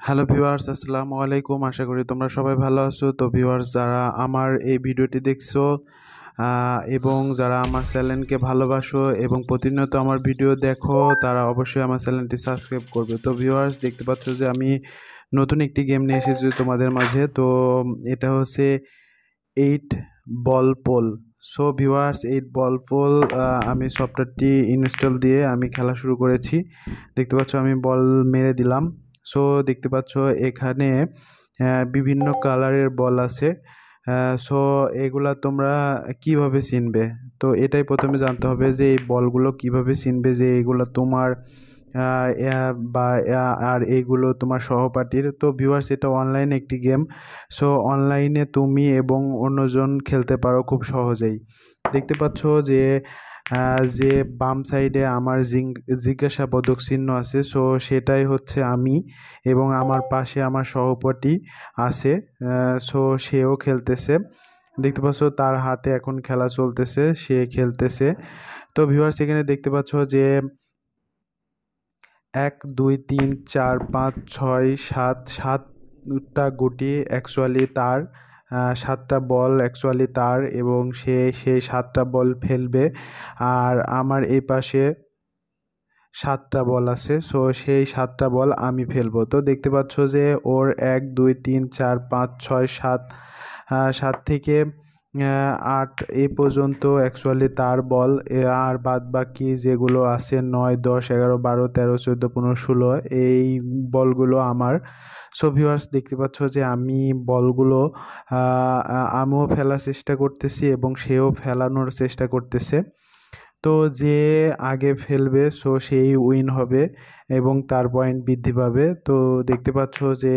Hello viewers, আসসালামু আলাইকুম। আশা করি তোমরা সবাই ভালো আছো। তো ভিউয়ার্স, যারা আমার এই ভিডিওটি দেখছ এবং যারা আমার চ্যানেলকে ভালোবাসো এবং প্রতিনিয়ত আমার ভিডিও দেখো, তারা অবশ্যই আমার চ্যানেলটি সাবস্ক্রাইব করবে। তো ভিউয়ার্স, দেখতে পাচ্ছ যে আমি নতুন একটি গেম নিয়ে এসেছি তোমাদের মাঝে। তো এটা হচ্ছে eight ball pool. So viewers, eight ball pool আমি সফটওয়্যারটি ইনস্টল দিয়ে আমি খেলা শুরু করেছি। দেখতে পাচ্ছ আমি বল মেরে দিলাম। সো দেখতে পাচ্ছ এখানে বিভিন্ন কালারের বল আছে। সো এগুলা তোমরা কীভাবে চিনবে? তো এটাই প্রথমে জানতে হবে যে এই বলগুলো কীভাবে চিনবে যে এগুলো তোমার বা আর এইগুলো তোমার সহপাঠীর। তো ভিউয়ার্স এটা অনলাইন একটি গেম সো অনলাইনে তুমি এবং অন্যজন খেলতে পারো খুব সহজেই। দেখতে পাচ্ছ যে যে বাম সাইডে আমার জিজ্ঞাসাবোধক চিহ্ন আছে সো সেটাই হচ্ছে আমি এবং আমার পাশে আমার সহপাঠী আছে সো সেও খেলতেছে। দেখতে পাচ্ছ তার হাতে এখন খেলা চলতেছে, সে খেলতেছে। তো ভিউয়ার্স এখানে দেখতে পাচ্ছ যে এক, দুই, তিন, চার, পাঁচ, ছয়, সাত, সাতটা গুটি অ্যাকচুয়ালি তার সাতটা বল অ্যাকচুয়ালি তার এবং সে সেই সাতটা বল ফেলবে। আর আমার এই পাশে সাতটা বল আছে সো সেই সাতটা বল আমি ফেলব। তো দেখতে পাচ্ছ যে ওর এক, দুই, তিন, চার, পাঁচ, ছয়, সাত সাত থেকে আট এই পর্যন্ত অ্যাকচুয়ালি তার বল। আর বাদ বাকি যেগুলো আছে, নয়, দশ, এগারো, বারো, তেরো, চোদ্দ, পনেরো, ষোলো, এই বলগুলো আমার সো ভিউয়ার্স দেখতে পাচ্ছ যে আমি বলগুলো আমিও ফেলার চেষ্টা করতেছি এবং সেও ফেলানোর চেষ্টা করতেছে। তো যে আগে ফেলবে সো সেই উইন হবে এবং তার পয়েন্ট বৃদ্ধি পাবে। তো দেখতে পাচ্ছ যে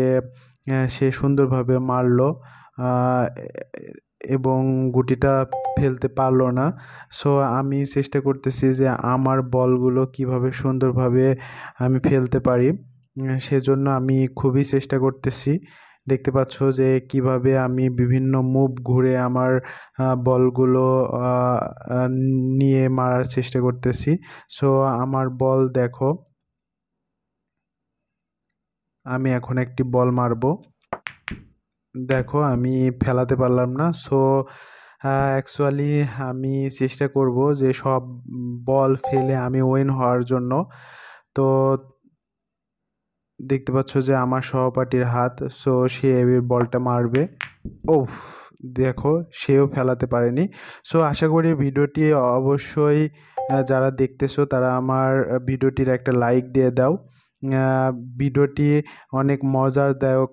সে সুন্দরভাবে মারলো এবং গুটিটা ফেলতে পারল না। সো আমি চেষ্টা করতেছি যে আমার বলগুলো কীভাবে সুন্দরভাবে আমি ফেলতে পারি। সেজন্য আমি খুবই চেষ্টা করতেছি। দেখতে পাচ্ছ যে কীভাবে আমি বিভিন্ন মুভ ঘুরে আমার বলগুলো নিয়ে মারার চেষ্টা করতেছি। সো আমার বল দেখো। আমি এখন একটি বল মারবো। দেখো, আমি ফেলাতে পারলাম না। সো অ্যাকচুয়ালি আমি চেষ্টা করব যে সব বল ফেলে আমি ওয়েন হওয়ার জন্য। তো দেখতে পাচ্ছ যে আমার সহপাঠীর হাত সো সে বলটা মারবে। ওফ দেখো, সেও ফেলাতে পারেনি। সো আশা করি ভিডিওটি অবশ্যই যারা দেখতেছো তারা আমার ভিডিওটির একটা লাইক দিয়ে দাও। ভিডিওটি অনেক মজারদায়ক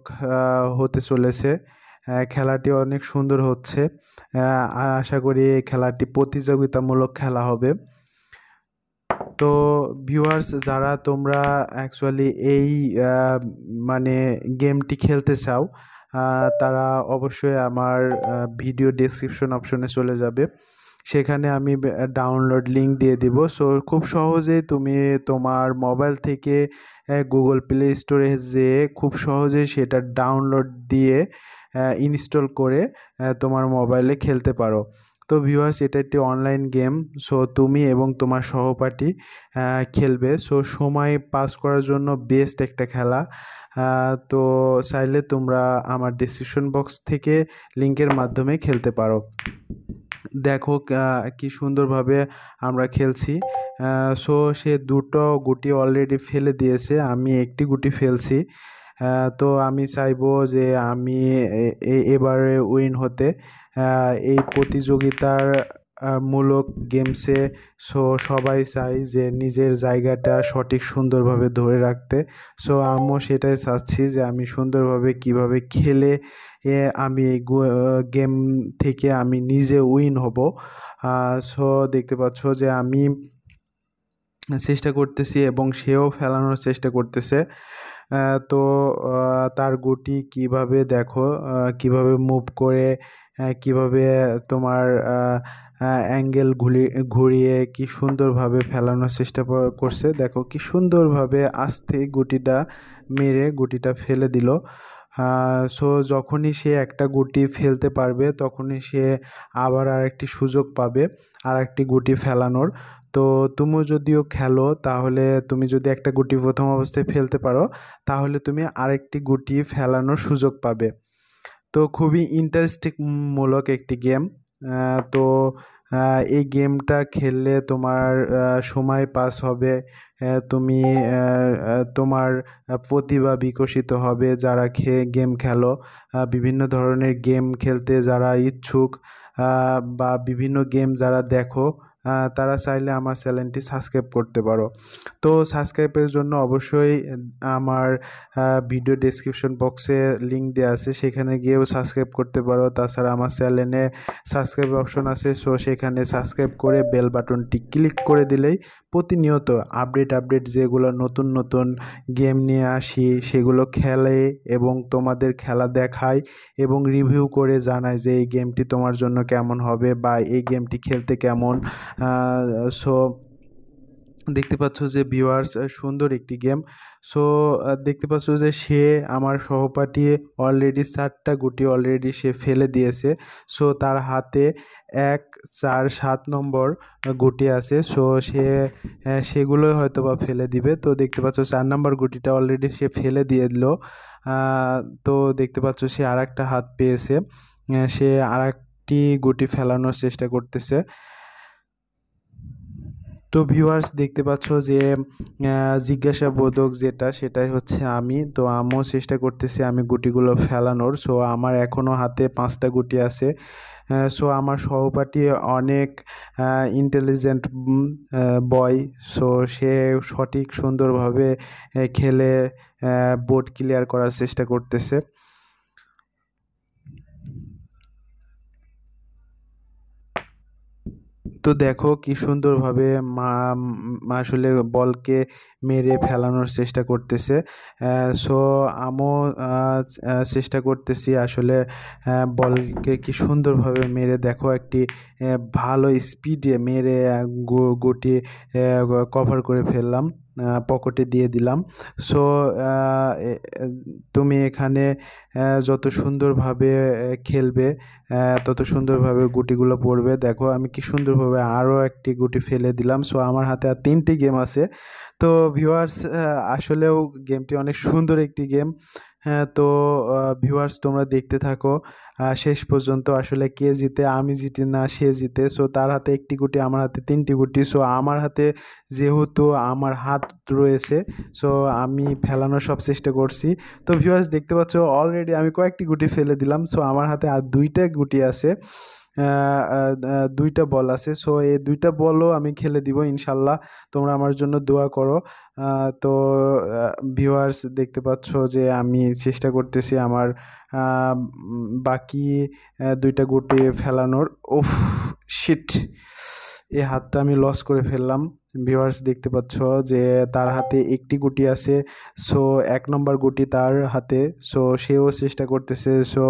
হতে চলেছে। খেলাটি অনেক সুন্দর হচ্ছে। আশা করি এই খেলাটি প্রতিযোগিতামূলক খেলা হবে। তো ভিউয়ার্স যারা তোমরা অ্যাকচুয়ালি এই মানে গেমটি খেলতে চাও তারা অবশ্যই আমার ভিডিও ডেসক্রিপশন অপশনে চলে যাবে। সেখানে আমি ডাউনলোড লিংক দিয়ে দিব। সো খুব সহজেই তুমি তোমার মোবাইল থেকে গুগল প্লে স্টোরে যেয়ে খুব সহজেই সেটা ডাউনলোড দিয়ে ইনস্টল করে তোমার মোবাইলে খেলতে পারো। তো ভিউয়ার্স এটা একটি অনলাইন গেম সো তুমি এবং তোমার সহপাঠী খেলবে। সো সময় পাস করার জন্য বেস্ট একটা খেলা। তো চাইলে তোমরা আমার ডিসক্রিপশন বক্স থেকে লিংকের মাধ্যমে খেলতে পারো। দেখো কি সুন্দরভাবে আমরা খেলছি। সো সে দুটো গুটি অলরেডি ফেলে দিয়েছে, আমি একটি গুটি ফেলছি। তো আমি চাইব যে আমি এবারে উইন হতে এই প্রতিযোগিতার মূলক গেমসে সো সবাই চাই যে নিজের জায়গাটা সঠিক সুন্দরভাবে ধরে রাখতে। সো আমিও সেটাই চাচ্ছি যে আমি সুন্দরভাবে কীভাবে খেলে আমি এই গেম থেকে আমি নিজে উইন হব। সো দেখতে পাচ্ছ যে আমি চেষ্টা করতেছি এবং সেও ফেলানোর চেষ্টা করতেছে। তো তার গুটি কীভাবে দেখো কীভাবে মুভ করে কীভাবে তোমার অ্যাঙ্গেল ঘুরি ঘুরিয়ে কি সুন্দরভাবে ফেলানোর চেষ্টা করছে। দেখো কি সুন্দরভাবে আস্তে গুটিটা মেরে গুটিটা ফেলে দিল। সো যখনই সে একটা গুটি ফেলতে পারবে, তখনই সে আবার আরেকটি সুযোগ পাবে আর একটি গুটি ফেলানোর। তো তুমিও যদিও খেলো, তাহলে তুমি যদি একটা গুটি প্রথম অবস্থায় ফেলতে পারো, তাহলে তুমি আরেকটি গুটি ফেলানোর সুযোগ পাবে। তো খুবই ইন্টারেস্টিং মূলক একটি গেম তো এই গেমটা খেললে তোমার সময় পাস হবে তুমি তোমার প্রতিভা বিকশিত হবে যারা খেয়ে গেম খেলো। বিভিন্ন ধরনের গেম খেলতে যারা ইচ্ছুক বা বিভিন্ন গেম যারা দেখো তারা চাইলে আমার চ্যানেলটি সাবস্ক্রাইব করতে পারো। তো সাবস্ক্রাইবের জন্য অবশ্যই আমার ভিডিও ডেসক্রিপশন বক্সে লিঙ্ক দেওয়া আছে, সেখানে গিয়েও সাবস্ক্রাইব করতে পারো। তাছাড়া আমার চ্যানেলে সাবস্ক্রাইব অপশন আছে সো সেখানে সাবস্ক্রাইব করে বেল বাটনটি ক্লিক করে দিলেই প্রতিনিয়ত আপডেট আপডেট যেগুলো নতুন নতুন গেম নিয়ে আসি, সেগুলো খেলে এবং তোমাদের খেলা দেখাই এবং রিভিউ করে জানাই যে এই গেমটি তোমার জন্য কেমন হবে বা এই গেমটি খেলতে কেমন। সো দেখতে পাচ্ছ যে ভিউয়ার্স সুন্দর একটি গেম সো দেখতে পাচ্ছ যে সে আমার সহপাঠী অলরেডি চারটা গুটি অলরেডি সে ফেলে দিয়েছে। সো তার হাতে এক, চার, সাত নম্বর গুটি আছে। সো সে সেগুলোই হয়তো বা ফেলে দিবে। তো দেখতে পাচ্ছ চার নম্বর গুটিটা অলরেডি সে ফেলে দিয়ে দিল। তো দেখতে পাচ্ছ সে আর একটা হাত পেয়েছে। সে আর একটি গুটি ফেলানোর চেষ্টা করতেছে। তো ভিউয়ার্স দেখতে পাচ্ছ যে জিজ্ঞাসাবোধক যেটা, সেটাই হচ্ছে আমি। তো আমিও চেষ্টা করতেছি আমি গুটিগুলো ফেলানোর। সো আমার এখনও হাতে পাঁচটা গুটি আছে। সো আমার সহপাঠী অনেক ইন্টেলিজেন্ট বয় সো সে সঠিক সুন্দরভাবে খেলে বোর্ড ক্লিয়ার করার চেষ্টা করতেছে। তো দেখো কি সুন্দরভাবে মা আসলে বলকে মেরে ফেলানোর চেষ্টা করতেছে। সো আমও চেষ্টা করতেছি আসলে বলকে কি সুন্দরভাবে মেরে দেখো একটি ভালো স্পিডে মেরে গুটি কভার করে ফেললাম। পকেটে দিয়ে দিলাম। সো তুমি এখানে যত সুন্দরভাবে খেলবে তত সুন্দরভাবে গুটিগুলো পড়বে। দেখো, আমি কি সুন্দরভাবে আরও একটি গুটি ফেলে দিলাম। সো আমার হাতে আর তিনটি গেম আছে। তো ভিউয়ার্স আসলেও গেমটি অনেক সুন্দর একটি গেম হ্যাঁ তো ভিউয়ার্স তোমরা দেখতে থাকো। শেষ পর্যন্ত আসলে কে জিতে, আমি জিতে না, সে জিতে। সো তার হাতে একটি গুটি, আমার হাতে তিনটি গুটি। সো আমার হাতে যেহেতু আমার হাত রয়েছে সো আমি ফেলানোর সব চেষ্টা করছি। তো ভিউয়ার্স দেখতে পাচ্ছ অলরেডি আমি কয়েকটি গুটি ফেলে দিলাম। সো আমার হাতে আর দুইটা গুটি আছে। দুইটা বল আছে। সো এই দুইটা বলও আমি খেলে দিব, ইনশাল্লাহ। তোমরা আমার জন্য দোয়া করো। তো ভিউয়ার্স দেখতে পাচ্ছ যে আমি চেষ্টা করতেছি আমার বাকি দুইটা গুটি ফেলানোর। ওফ শিট এই হাতটা আমি লস করে ফেললাম। ভিউয়ার্স দেখতে পাচ্ছ যে তার হাতে একটি গুটি আছে। সো এক নম্বর গুটি তার হাতে। সো সেও চেষ্টা করতেছে সো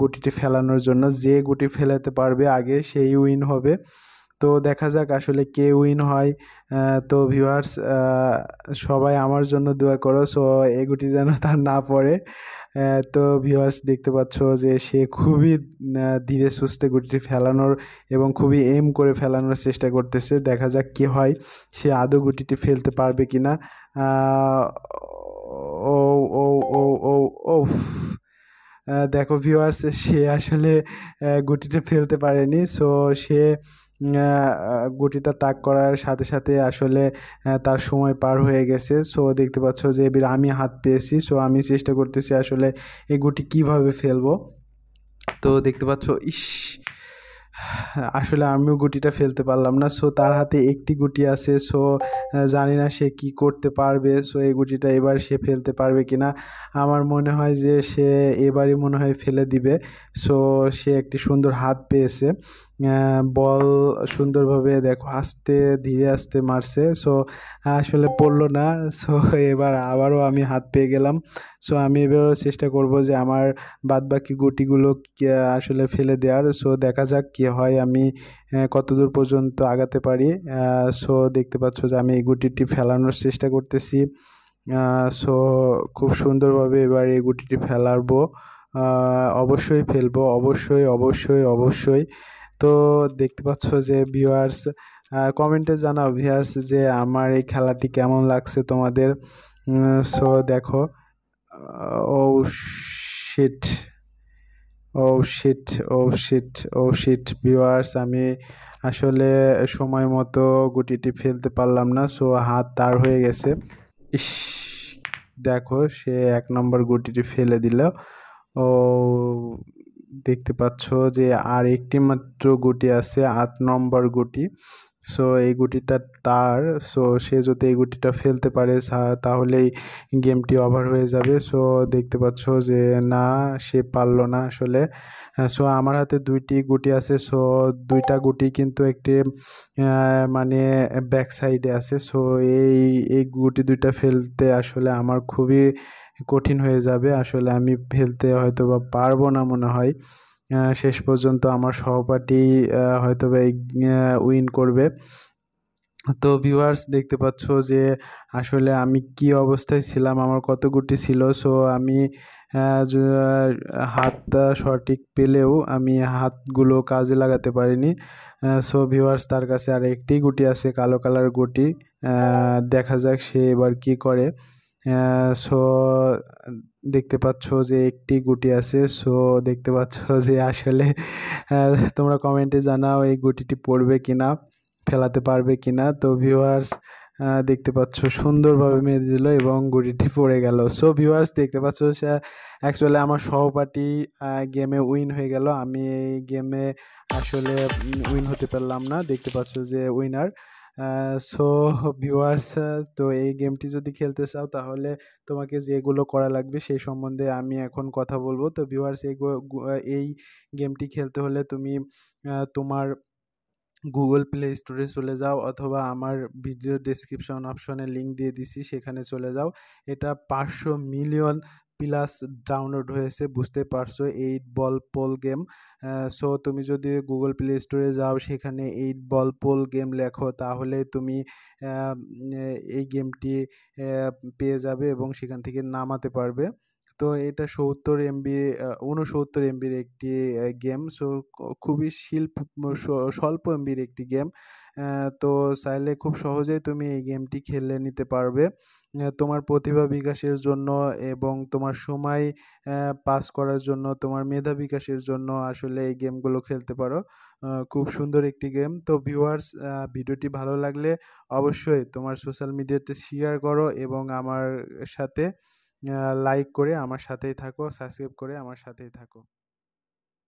গুটিটি ফেলানোর জন্য। যে গুটি ফেলাতে পারবে আগে সেই উইন হবে। তো দেখা যাক আসলে কে উইন হয়। তো ভিউয়ার্স সবাই আমার জন্য দোয়া করো। সো এগুটি যেন তার না পড়ে। তো ভিউয়ার্স দেখতে পাচ্ছ যে সে খুবই ধীরে সুস্থে গুটিটি ফেলানোর এবং খুবই এম করে ফেলানোর চেষ্টা করতেছে। দেখা যাক কি হয়, সে আদৌ গুটিটি ফেলতে পারবে কি না ও ও ও ও ও দেখো ভিউয়ার্স সে আসলে গুটিটা ফেলতে পারেনি। সো সে গুটিটা তাক করার সাথে সাথে আসলে তার সময় পার হয়ে গেছে। সো দেখতে পাচ্ছ যে এবার আমি হাত পেয়েছি। সো আমি চেষ্টা করতেছি আসলে এই গুটি কীভাবে ফেলব। তো দেখতে পাচ্ছ, ইস, আসলে আমিও গুটিটা ফেলতে পারলাম না। সো তার হাতে একটি গুটি আছে। সো জানি না সে কি করতে পারবে। সো এই গুটিটা এবার সে ফেলতে পারবে কি না আমার মনে হয় যে সে এবারই মনে হয় ফেলে দিবে। সো সে একটি সুন্দর হাত পেয়েছে। বল সুন্দরভাবে দেখো আস্তে, ধীরে আস্তে মারছে। সো আসলে পড়ল না। সো এবার আবারও আমি হাত পেয়ে গেলাম। সো আমি এবারও চেষ্টা করব যে আমার বাদবাকি গুটিগুলো আসলে ফেলে দেওয়ার। সো দেখা যাক কী হয়। আমি কতদূর পর্যন্ত আগাতে পারি। সো দেখতে পাচ্ছ যে আমি এই গুটিটি ফেলানোর চেষ্টা করতেছি। সো খুব সুন্দরভাবে এবার এই গুটিটি ফেলারবো অবশ্যই ফেলব। অবশ্যই অবশ্যই অবশ্যই। তো দেখতে পাচ্ছ যে ভিউয়ার্স কমেন্টে জানাও ভিয়ার্স যে আমার এই খেলাটি কেমন লাগছে তোমাদের। সো দেখো ও shit oh shit oh shit oh shit viewers আমি আসলে সময় মতো গুটিটি ফেলতে পারলাম না সো হাত তার হয়ে গেছে। ইস, দেখো সে এক নম্বর গুটিটি ফেলে দিল। ও দেখতে পাচ্ছ যে আর একটি মাত্র গুটি আছে, আট নম্বর গুটি। সো এই গুটিটা তার। সো সে যদি এই গুটিটা ফেলতে পারে তাহলেই গেমটি ওভার হয়ে যাবে। সো দেখতে পাচ্ছ যে না, সে পারল না আসলে। সো আমার হাতে দুইটি গুটি আছে। সো দুইটা গুটি কিন্তু একটি মানে ব্যাক সাইডে আছে। সো এই এই গুটি দুইটা ফেলতে আসলে আমার খুবই কঠিন হয়ে যাবে। আসলে আমি ফেলতে হয়তো বা পারব না মনে হয়। শেষ পর্যন্ত আমার সহপাঠী হয়তো বা উইন করবে। তো ভিউয়ার্স দেখতে পাচ্ছ যে আসলে আমি কি অবস্থায় ছিলাম, আমার কত গুটি ছিল। সো আমি হাতটা সঠিক পেলেও আমি হাতগুলো কাজে লাগাতে পারিনি। সো ভিউয়ার্স তার কাছে আর একটি গুটি আছে, কালো কালার গুটি। দেখা যাক সে এবার কি করে। সো দেখতে পাচ্ছ যে একটি গুটি আছে। সো দেখতে পাচ্ছ যে আসলে তোমরা কমেন্টে জানাও এই গুটিটি পড়বে কিনা, ফেলাতে পারবে কিনা। তো ভিউয়ার্স দেখতে পাচ্ছ সুন্দরভাবে মেরে দিল এবং গুটিটি পড়ে গেল। সো ভিউয়ার্স দেখতে পাচ্ছ অ্যাকচুয়ালি আমার সহপাঠী গেমে উইন হয়ে গেল। আমি এই গেমে আসলে উইন হতে পারলাম না। দেখতে পাচ্ছ যে উইনার সো ভিউয়ার্স তো এই গেমটি যদি খেলতে চাও, তাহলে তোমাকে যেগুলো করা লাগবে সেই সম্বন্ধে আমি এখন কথা বলব। তো ভিউয়ার্স এই এই গেমটি খেলতে হলে তুমি তোমার গুগল প্লে স্টোরে চলে যাও অথবা আমার ভিডিও ডিসক্রিপশন অপশনে লিঙ্ক দিয়ে দিছি, সেখানে চলে যাও। এটা পাঁচশো মিলিয়ন প্লাস ডাউনলোড হয়েছে, বুঝতে পারছ eight ball pool game so তুমি যদি গুগল প্লে স্টোরে যাও, সেখানে এইট বল পোল গেম লেখো, তাহলে তুমি এই গেমটি পেয়ে যাবে এবং সেখান থেকে নামাতে পারবে। তো এটা সত্তর এমবি উনসত্তর এমবির একটি গেম সো খুবই শিল্প স্বল্প এমবির একটি গেম তো চাইলে খুব সহজেই তুমি এই গেমটি খেলে নিতে পারবে। তোমার প্রতিভা বিকাশের জন্য এবং তোমার সময় পাস করার জন্য, তোমার মেধা বিকাশের জন্য আসলে এই গেমগুলো খেলতে পারো। খুব সুন্দর একটি গেম তো ভিউয়ার্স ভিডিওটি ভালো লাগলে অবশ্যই তোমার সোশ্যাল মিডিয়াতে শেয়ার করো এবং আমার সাথে লাইক করে আমার সাথেই থাকো সাবস্ক্রাইব করে আমার সাথেই থাকো।